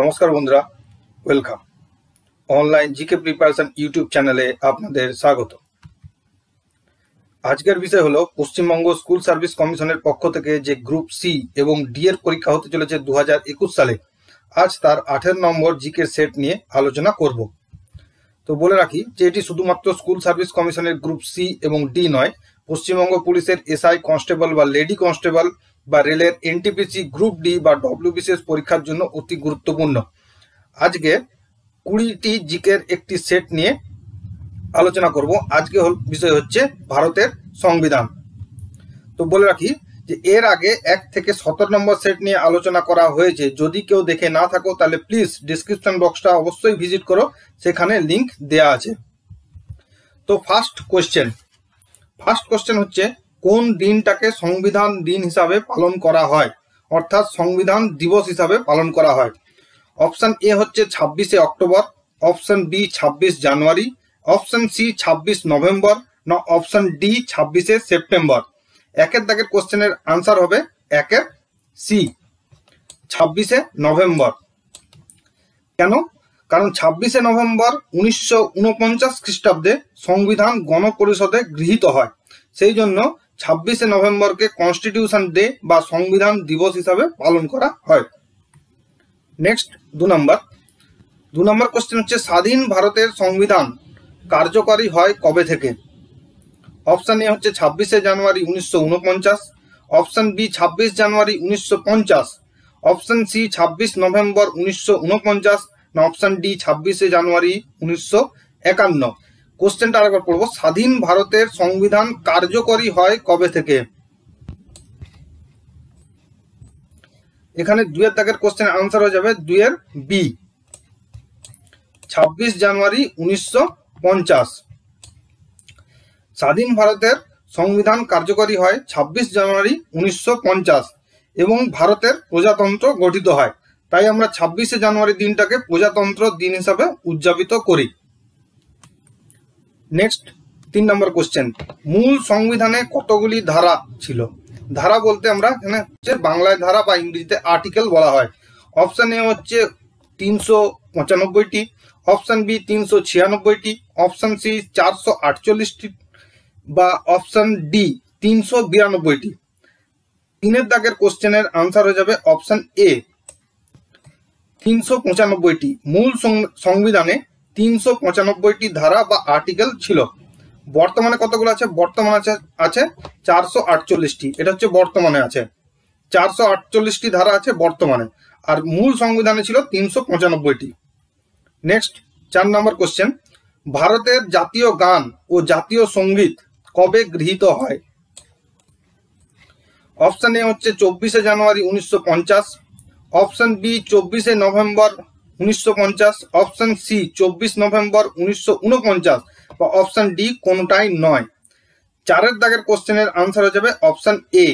নমস্কার বন্ধুরা welcome online GK preparation YouTube চ্যানেলে আপনাদের স্বাগত। আজকের বিষয় হলো, পশ্চিমবঙ্গ স্কুল সার্ভিস কমিশনের পক্ষ থেকে যে গ্রুপ সি এবং ডি এর পরীক্ষা হতে চলেছে দু হাজার একুশ সালে, আজ তার আঠেরো নম্বর জিকে সেট নিয়ে আলোচনা করব। তো বলে রাখি যে এটি শুধুমাত্র স্কুল সার্ভিস কমিশনের গ্রুপ সি এবং ডি নয়, পশ্চিমবঙ্গ পুলিশের এসআই কনস্টেবল বা লেডি কনস্টেবল বা রেলের এনটিপিসি গ্রুপ ডি বা ডব্লিউবিসিএস পরীক্ষার জন্য অতি গুরুত্বপূর্ণ। আজকে কুড়িটি জিকের একটি সেট নিয়ে আলোচনা করব। আজকে বিষয় হচ্ছে ভারতের সংবিধান। তো বলে রাখি যে এর আগে এক থেকে সতেরো নম্বর সেট নিয়ে আলোচনা করা হয়েছে। যদি কেউ দেখে না থাকো, তাহলে প্লিজ ডিসক্রিপশন বক্সটা অবশ্যই ভিজিট করো। সেখানে লিংক দেয়া আছে। তো ফার্স্ট কোয়েশ্চেন ফার্স্ট কোয়েশ্চেন হচ্ছে কোন দিনটাকে সংবিধান দিন হিসাবে পালন করা হয়? অর্থাৎ সংবিধান দিবস হিসাবে পালন করা হয়। অপশন এ হচ্ছে ছাব্বিশে অক্টোবর, অপশন বি ছাব্বিশ জানুয়ারি, অপশন সি ছাব্বিশ নভেম্বর, না অপশন ডি ছাব্বিশে সেপ্টেম্বর। একের দাগের কোশ্চেনের আনসার হবে একের সি, ছাব্বিশে নভেম্বর। কেন? কারণ ছাব্বিশে নভেম্বর উনিশশো উনপঞ্চাশ খ্রিস্টাব্দে সংবিধান গণপরিষদে গৃহীত হয়। সেই জন্য ছাব্বিশে নভেম্বরকে কনস্টিটিউশন ডে বা সংবিধান দিবস হিসাবে পালন করা হয়। নেক্সট দু নম্বর। দু নম্বর কোশ্চেন হচ্ছে, স্বাধীন ভারতের সংবিধান কার্যকরী হয় কবে থেকে? অপশন এ হচ্ছে, ছাব্বিশে জানুয়ারি উনিশশো উনপঞ্চাশ। অপশন বি ছাব্বিশ জানুয়ারি উনিশশো পঞ্চাশ। অপশন সি ছাব্বিশ নভেম্বর উনিশশো উনপঞ্চাশ। না অপশন ডি ছাব্বিশে জানুয়ারি উনিশশো একান্ন। কোশ্চেনটা আরেকবার পড়ব। স্বাধীন ভারতের সংবিধান কার্যকরী হয় কবে থেকে? এখানে দুয়ের দাগের কোশ্চেন আনসার হয়ে যাবে দুয়ের বি ছাব্বিশ জানুয়ারি উনিশশো পঞ্চাশ। স্বাধীন ভারতের সংবিধান কার্যকরী হয় ছাব্বিশ জানুয়ারি উনিশশো পঞ্চাশ এবং ভারতের প্রজাতন্ত্র গঠিত হয়। তাই আমরা ছাব্বিশে জানুয়ারি দিনটাকে প্রজাতন্ত্র দিন হিসাবে উদযাপিত করি। নেক্সট তিন নম্বর কোশ্চেন মূল সংবিধানে কতগুলি ধারা ছিল? ধারা বলতে আমরা এখানে হচ্ছে বাংলায় ধারা বা ইংরেজিতে আর্টিকেল বলা হয়। অপশান এ হচ্ছে তিনশো পঁচানব্বইটি অপশান বি তিনশো ছিয়ানব্বইটি অপশান সি চারশো আটচল্লিশটি বা অপশান ডি তিনশো বিরানব্বইটি। তিনের দাগের কোশ্চেনের আনসার হয়ে যাবে অপশান এ তিনশো পঁচানব্বইটি। মূল সংবিধানে তিনশো পঁচানব্বইটি ধারা বা আর্টিকেল ছিল। বর্তমানে কতগুলো আছে? বর্তমানে আছে আছে চারশো আটচল্লিশটি। এটা হচ্ছে বর্তমানে আছে। চারশো আটচল্লিশটি ধারা আছে বর্তমানে। আর মূল সংবিধানে ছিল তিনশো পঁচানব্বইটি। নেক্সট চার নম্বর কোশ্চেন ভারতের জাতীয় গান ও জাতীয় সংগীত কবে গৃহীত হয়? অপশন এ হচ্ছে চব্বিশে জানুয়ারি উনিশশো পঞ্চাশ। অপশন বি চব্বিশে নভেম্বর উনিশশো পঞ্চাশ অপশন সি চব্বিশ নভেম্বর উনিশশো উনপঞ্চাশ বা অপশন ডি কোনটাই নয়। চারের দাগের কোশ্চেনের আনসার হয়ে যাবে অপশন এ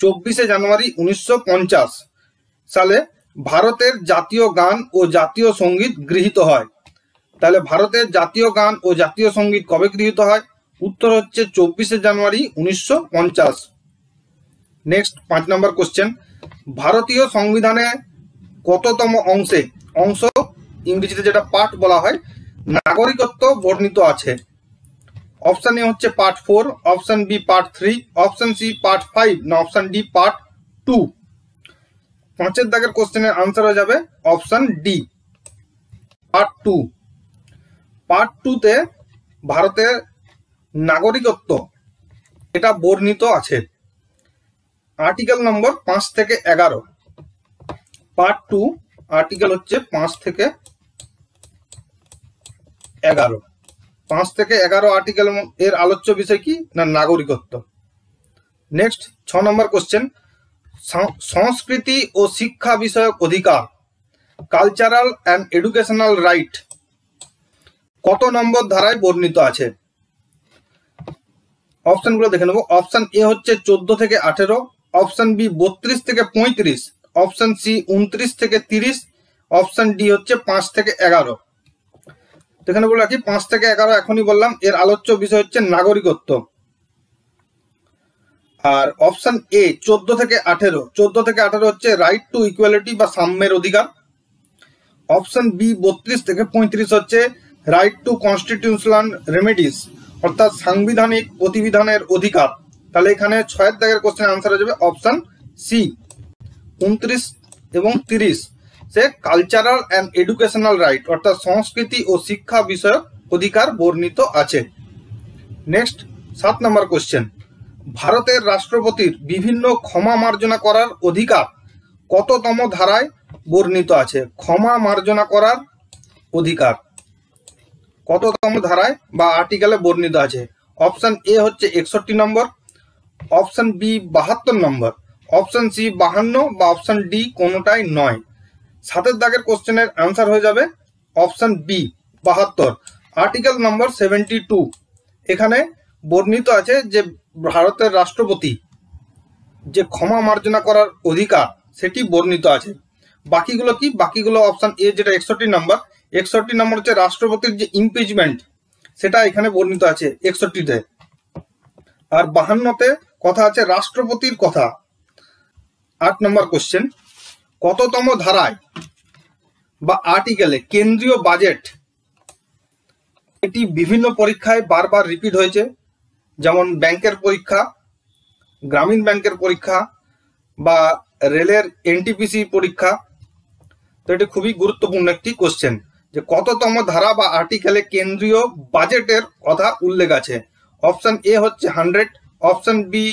চব্বিশে জানুয়ারি উনিশশো পঞ্চাশ, সালে ভারতের জাতীয় গান ও জাতীয় সংগীত গৃহীত হয়। তাহলে ভারতের জাতীয় গান ও জাতীয় সংগীত কবে গৃহীত হয়? উত্তর হচ্ছে চব্বিশে জানুয়ারি উনিশশো পঞ্চাশ। নেক্সট পাঁচ নম্বর কোশ্চেন ভারতীয় সংবিধানে কততম অংশে অংশ? ইংরেজিতে যেটা পার্ট বলা হয়, নাগরিকত্ব বর্ণিত আছে। অপশন এ হচ্ছে part four option B part three option C part five, না অপশন ডি পার্ট টু। পাঁচের দাগের কোশ্চেনের আনসার হয়ে যাবে option D part two. Part টুতে ভারতের নাগরিকত্ব, এটা বর্ণিত আছে। আর্টিকেল নম্বর পাঁচ থেকে এগারো। পার্ট টু আর্টিকেল হচ্ছে পাঁচ থেকে এগারো। পাঁচ থেকে এগারো আর্টিকেল এর আলোচ্য বিষয় কি না নাগরিকত্ব? নেক্সট ছ নম্বর কোশ্চেন সংস্কৃতি ও শিক্ষা বিষয়ক অধিকার কালচারাল অ্যান্ড এডুকেশনাল রাইট কত নম্বর ধারায় বর্ণিত আছে? অপশানগুলো দেখে নেব। অপশান এ হচ্ছে চোদ্দ থেকে আঠেরো অপশন বি বত্রিশ থেকে পঁয়ত্রিশ অপশন সি উনত্রিশ থেকে তিরিশ অপশন ডি হচ্ছে পাঁচ থেকে এগারো। এখানে বলে রাখি, পাঁচ থেকে এগারো এখনই বললাম, এর আলোচ্য বিষয় হচ্ছে নাগরিকত্ব। আর অপশন এ চোদ্দ থেকে আঠেরো, চোদ্দ থেকে আঠেরো হচ্ছে রাইট টু ইকুয়ালিটি বা সাম্যের অধিকার। অপশন বি বত্রিশ থেকে পঁয়ত্রিশ হচ্ছে রাইট টু কনস্টিটিউশনাল রেমেডিস অর্থাৎ সাংবিধানিক প্রতিবিধানের অধিকার। তাহলে এখানে ছয়ের দাগের কোশ্চেন আনসার হয়ে যাবে অপশন সি উনত্রিশ এবং তিরিশ। সে কালচারাল অ্যান্ড এডুকেশনাল রাইট অর্থাৎ সংস্কৃতি ও শিক্ষা বিষয়ক অধিকার বর্ণিত আছে। নেক্সট সাত নম্বর কোশ্চেন ভারতের রাষ্ট্রপতির বিভিন্ন ক্ষমা মার্জনা করার অধিকার কততম ধারায় বর্ণিত আছে? ক্ষমা মার্জনা করার অধিকার কততম ধারায় বা আর্টিকেলে বর্ণিত আছে? অপশন এ হচ্ছে একষট্টি নম্বর অপশন বি বাহাত্তর নম্বর। অপশন সি বাহান্ন বা অপশন ডি কোনোটাই নয়। সাতের দাগের কোশ্চেনের আনসার হয়ে যাবে অপশন বি বাহাত্তর। আর্টিকেল নম্বর সেভেন্টি টু এখানে বর্ণিত আছে যে ভারতের রাষ্ট্রপতি যে ক্ষমা মার্জনা করার অধিকার, সেটি বর্ণিত আছে। বাকিগুলো কি? বাকিগুলো অপশন এ যেটা একষট্টি নম্বর একষট্টি নম্বর হচ্ছে রাষ্ট্রপতির যে ইমপিচমেন্ট সেটা এখানে বর্ণিত আছে একষট্টিতে। আর বাহান্নতে কথা আছে রাষ্ট্রপতির কথা। আট নম্বর কোশ্চেন কততম ধারায় বা আর্টিকেলে কেন্দ্রীয় বাজেট এটি বিভিন্ন পরীক্ষায় বারবার রিপিট হয়েছে, যেমন ব্যাংকের পরীক্ষা, গ্রামীণ ব্যাংকের পরীক্ষা বা রেলের এনটিপিসি পরীক্ষা। তো এটি খুবই গুরুত্বপূর্ণ একটি কোশ্চেন যে কততম ধারা বা আর্টিকেলে কেন্দ্রীয় বাজেটের কথা উল্লেখ আছে। অপশন এ হচ্ছে হান্ড্রেড অপশন বি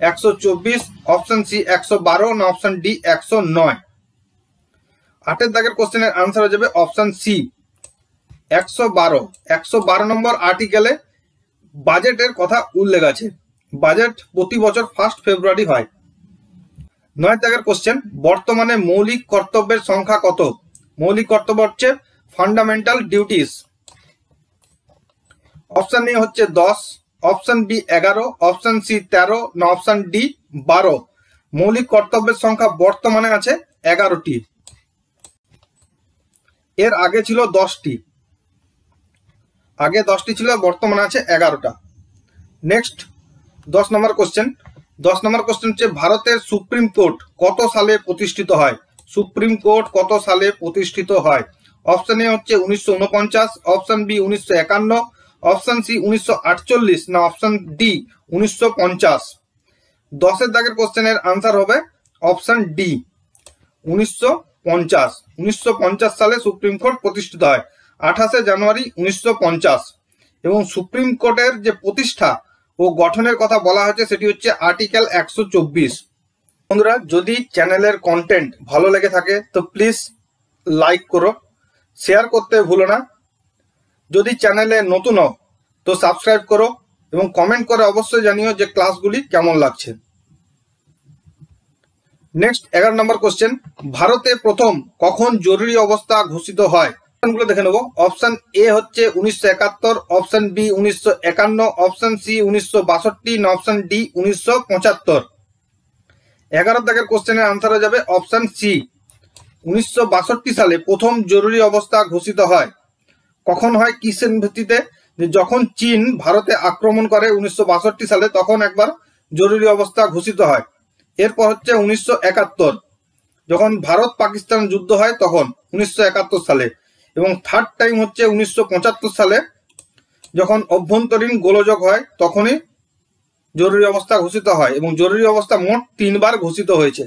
একশো চব্বিশ, অপশন সি একশো বারো, না অপশন ডি একশো নয়। আটের দাগের কোশ্চেনের আনসার হয়ে যাবে অপশন সি একশো বারো। একশো বারো নম্বর আর্টিকেলে বাজেটের কথা উল্লেখ আছে। বাজেট প্রতি বছর ফার্স্ট ফেব্রুয়ারি হয়। নয় দাগের কোশ্চেন বর্তমানে মৌলিক কর্তব্যের সংখ্যা কত? মৌলিক কর্তব্য হচ্ছে ফান্ডামেন্টাল ডিউটিস অপশন এ হচ্ছে দশ অপশন বি এগারো, অপশন সি তেরো, না অপশন ডি বারো। মৌলিক কর্তব্যের সংখ্যা বর্তমানে আছে এগারোটি। এর আগে ছিল দশটি। আগে দশটি ছিল, বর্তমানে আছে এগারোটা। নেক্সট, দশ নম্বর কোশ্চেন দশ নম্বর কোশ্চেন হচ্ছে, ভারতের সুপ্রিম কোর্ট কত সালে প্রতিষ্ঠিত হয়? সুপ্রিম কোর্ট কত সালে প্রতিষ্ঠিত হয়? অপশন এ হচ্ছে উনিশশো উনপঞ্চাশ অপশন বি উনিশশো একান্ন অপশন সি উনিশশো আটচল্লিশ, না অপশন ডি উনিশশো পঞ্চাশ। দশের দাগের কোশ্চেনের আনসার হবে অপশন ডি উনিশশো পঞ্চাশ। উনিশশো সালে সুপ্রিম কোর্ট প্রতিষ্ঠিত হয়, আঠাশে জানুয়ারি উনিশশো পঞ্চাশ। এবং সুপ্রিম কোর্টের যে প্রতিষ্ঠা ও গঠনের কথা বলা হয়েছে সেটি হচ্ছে আর্টিকেল একশো চব্বিশ। বন্ধুরা, যদি চ্যানেলের কন্টেন্ট ভালো লেগে থাকে, তো প্লিজ লাইক করো শেয়ার করতে ভুলো না। যদি চ্যানেলে নতুন হও, তো সাবস্ক্রাইব করো এবং কমেন্ট করে অবশ্যই জানিও যে ক্লাসগুলি কেমন লাগছে। নেক্সট এগারো নম্বর কোশ্চেন ভারতে প্রথম কখন জরুরি অবস্থা ঘোষিত হয়? দেখে নেব। অপশন এ হচ্ছে উনিশশো একাত্তর অপশন বি উনিশশো একান্ন অপশন সি উনিশশো বাষট্টি অপশন ডি উনিশশো পঁচাত্তর। এগারো দাগের কোশ্চেনের আনসার হয়ে যাবে অপশন সি উনিশশো বাষট্টি সালে প্রথম জরুরি অবস্থা ঘোষিত হয়। কখন হয় কিসের ভিত্তিতে? যখন চীন ভারতে আক্রমণ করে উনিশশো বাষট্টি সালে, তখন একবার জরুরি অবস্থা ঘোষিত হয়। এরপর হচ্ছে উনিশশো একাত্তর। যখন ভারত পাকিস্তান যুদ্ধ হয় তখন, উনিশশো একাত্তর সালে। এবং থার্ড টাইম হচ্ছে উনিশশো পঁচাত্তর সালে, যখন অভ্যন্তরীণ গোলযোগ হয়, তখনই জরুরি অবস্থা ঘোষিত হয় এবং জরুরি অবস্থা মোট তিনবার ঘোষিত হয়েছে।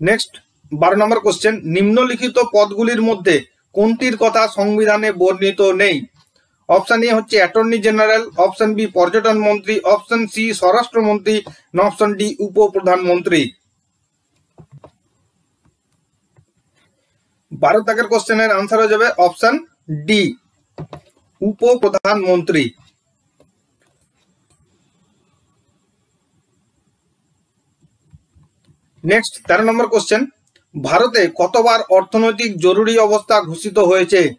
নেক্সট বারো নম্বর কোশ্চেন নিম্নলিখিত পদগুলির মধ্যে কোনটির কথা সংবিধানে বর্ণিত নেই? অপশন এ হচ্ছে অ্যাটর্নি জেনারেল, অপশন বি পর্যটন মন্ত্রী, অপশন সি স্বরাষ্ট্রমন্ত্রী অপশন ডি উপপ্রধানমন্ত্রী। বারো তাকের কোশ্চেনের আনসার হয়ে যাবে অপশন ডি, উপপ্রধানমন্ত্রী। নেক্সট তেরো নম্বর কোশ্চেন। ভারতে কতবার অর্থনৈতিক জরুরি অবস্থা ঘোষিত হয়েছে?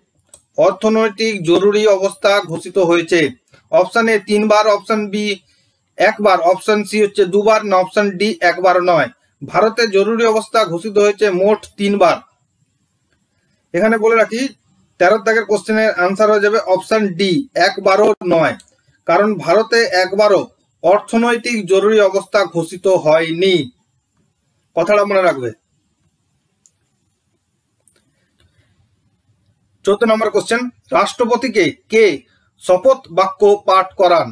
অর্থনৈতিক জরুরি অবস্থা ঘোষিত হয়েছে। অপশন এ তিনবার, অপশান বি একবার, অপশান সি হচ্ছে দুবার, না অপশান ডি একবার নয়। ভারতে জরুরি অবস্থা ঘোষিত হয়েছে মোট তিনবার। এখানে বলে রাখি, তেরো দাগের কোশ্চেনের আনসার হয়ে যাবে অপশান ডি, একবারও নয়। কারণ ভারতে একবারও অর্থনৈতিক জরুরি অবস্থা ঘোষিত হয়নি। কথাটা মনে রাখবে। চৌদ্দ নম্বর কোশ্চেন রাষ্ট্রপতিকে কে শপথ বাক্য পাঠ করান?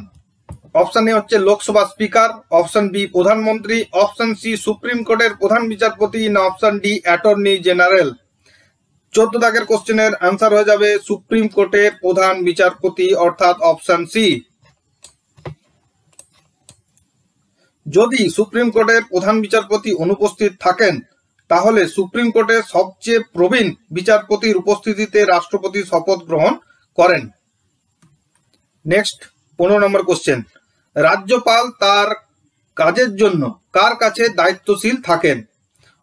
অপশন এ হচ্ছে লোকসভা স্পিকার অপশন বি প্রধানমন্ত্রী অপশন সি সুপ্রিম কোর্টের প্রধান বিচারপতি না অপশন ডি অ্যাটর্নি জেনারেল চোদ্দ দাগের কোশ্চেনের আনসার হয়ে যাবে সুপ্রিম কোর্টের প্রধান বিচারপতি, অর্থাৎ অপশন সি যদি সুপ্রিম কোর্টের প্রধান বিচারপতি অনুপস্থিত থাকেন তাহলে সুপ্রিম কোর্টের সবচেয়ে প্রবীণ বিচারপতির উপস্থিতিতে রাষ্ট্রপতি শপথ গ্রহণ করেন। নেক্সট পনেরো নম্বর কোশ্চেন রাজ্যপাল তার কাজের জন্য কার কাছে দায়িত্বশীল থাকেন?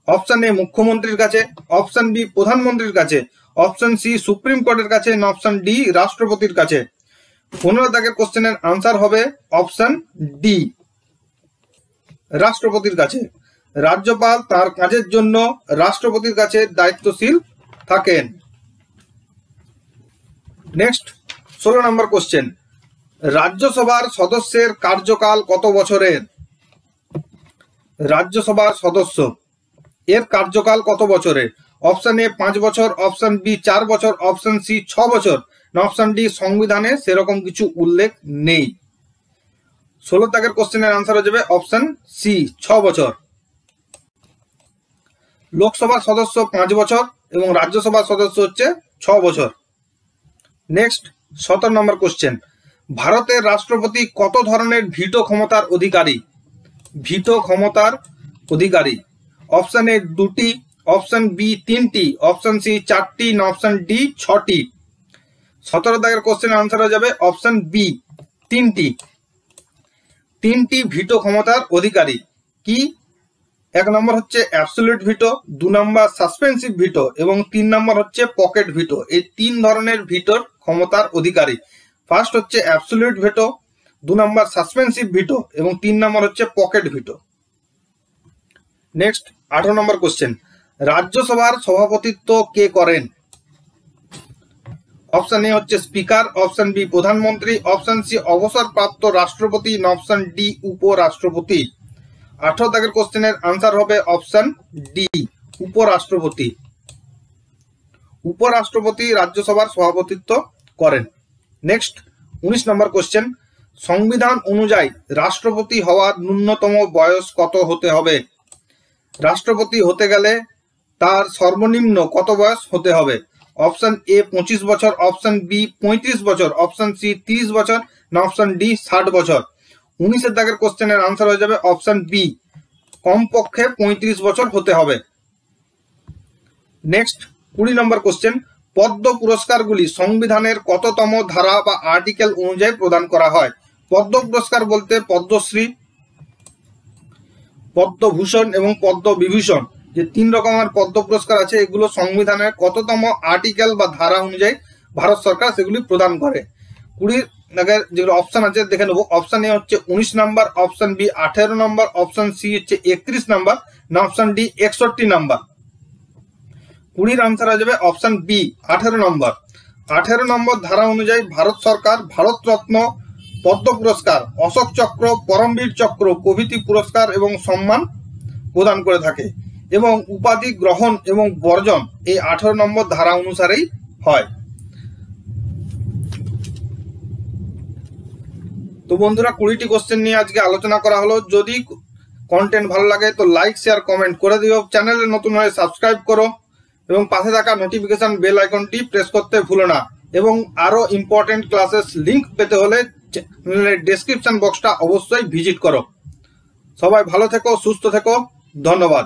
অপশন এ মুখ্যমন্ত্রীর কাছে। অপশন বি প্রধানমন্ত্রীর কাছে। অপশন সি সুপ্রিম কোর্টের কাছে। অপশন ডি রাষ্ট্রপতির কাছে। পনেরো দাগের কোশ্চেনের আনসার হবে অপশন ডি রাষ্ট্রপতির কাছে। রাজ্যপাল তার কাজের জন্য রাষ্ট্রপতির কাছে দায়িত্বশীল থাকেন। নেক্সট ষোলো নম্বর কোশ্চেন রাজ্যসভার সদস্যের কার্যকাল কত বছরের? রাজ্যসভার সদস্য, এর কার্যকাল কত বছরের? অপশন এ পাঁচ বছর। অপশন বি চার বছর। অপশন সি ছ বছর। না অপশন ডি সংবিধানে সেরকম কিছু উল্লেখ নেই। ষোলো তাকের কোশ্চেনের আনসার হয়ে যাবে অপশন সি ছ বছর। লোকসভার সদস্য পাঁচ বছর এবং রাজ্যসভার সদস্য হচ্ছে ছ বছর। নেক্সট সতেরো নম্বর কোশ্চেন ভারতের রাষ্ট্রপতি কত ধরনের ভিটো ক্ষমতার অধিকারী? ভিটো ক্ষমতার অধিকারী। অপশন এ দুটি অপশন বি তিনটি অপশন সি চারটি, না অপশন ডি ছটি। সতেরো দাগের কোশ্চেন আনসার হয়ে যাবে অপশন বি তিনটি। তিনটি ভিটো ক্ষমতার অধিকারী। কি? এক নম্বর হচ্ছে অ্যাবসোলিউট ভিটো দু নম্বর সাসপেন্সিভ ভিটো এবং তিন নম্বর হচ্ছে পকেট ভিটো এই তিন ধরনের ভিটোর ক্ষমতার অধিকারী। ফার্স্ট হচ্ছে অ্যাবসোলিউট ভিটো দু নম্বর সাসপেন্সিভ ভিটো এবং তিন নম্বর হচ্ছে পকেট ভিটো নেক্সট আঠারো নম্বর কোশ্চেন রাজ্যসভার সভাপতিত্ব কে করেন? অপশন এ হচ্ছে স্পিকার অপশন বি প্রধানমন্ত্রী অপশন সি অবসরপ্রাপ্ত রাষ্ট্রপতি অপশন ডি উপরাষ্ট্রপতি। আঠারো দাগের কোশ্চেনের আনসার হবে অপশন ডি, উপরাষ্ট্রপতি। উপরাষ্ট্রপতি রাজ্যসভার সভাপতিত্ব করেন। নেক্সট, উনিশ নম্বর কোশ্চেন। সংবিধান অনুযায়ী রাষ্ট্রপতি হওয়ার ন্যূনতম বয়স কত হতে হবে? রাষ্ট্রপতি হতে গেলে তার সর্বনিম্ন কত বয়স হতে হবে? অপশন এ, পঁচিশ বছর, অপশন বি, পঁয়ত্রিশ বছর, অপশন সি, তিরিশ বছর, না অপশন ডি, ষাট বছর। উনিশের দাগের কোশ্চেনের আনসার হয়ে যাবে অপশন বি কমপক্ষে পঁয়ত্রিশ বছর হতে হবে। নেক্সট কুড়ি নম্বর কোশ্চেন পদ্ম পুরস্কারগুলি সংবিধানের কততম ধারা বা আর্টিকেল অনুযায়ী প্রদান করা হয়? পদ্ম পুরস্কার বলতে পদ্মশ্রী, পদ্মভূষণ এবং পদ্ম বিভূষণ যে তিন রকমের পদ্ম পুরস্কার আছে, এগুলো সংবিধানের কততম আর্টিকেল বা ধারা অনুযায়ী ভারত সরকার সেগুলি প্রদান করে। কুড়ির আগের যেগুলো অপশন আছে, দেখে নেব। অপশন এ হচ্ছে উনিশ নাম্বার অপশন বি আঠেরো নম্বর অপশন সি হচ্ছে একত্রিশ নাম্বার, না অপশন ডি একষট্টি নাম্বার। কুড়ির আনসার হয়ে যাবে অপশন বি আঠেরো নম্বর। আঠেরো নম্বর ধারা অনুযায়ী ভারত সরকার ভারতরত্ন পদ্ম পুরস্কার, অশোক চক্র, পরমবীর চক্র, প্রভৃতি পুরস্কার এবং সম্মান প্রদান করে থাকে। এবং উপাধি গ্রহণ এবং বর্জন এই আঠেরো নম্বর ধারা অনুসারেই হয়। তো বন্ধুরা কুড়িটি কোশ্চেন নিয়ে আজকে আলোচনা করা হলো। যদি কন্টেন্ট ভালো লাগে তো লাইক শেয়ার কমেন্ট করে দিও। চ্যানেলে নতুন হয়ে সাবস্ক্রাইব করো এবং পাশে থাকা নোটিফিকেশন বেল আইকনটি প্রেস করতে ভুলো না। এবং আরও ইম্পর্টেন্ট ক্লাসেস লিঙ্ক পেতে হলে চ্যানেলের ডেসক্রিপশন বক্সটা অবশ্যই ভিজিট করো। সবাই ভালো থেকো, সুস্থ থেকো। ধন্যবাদ।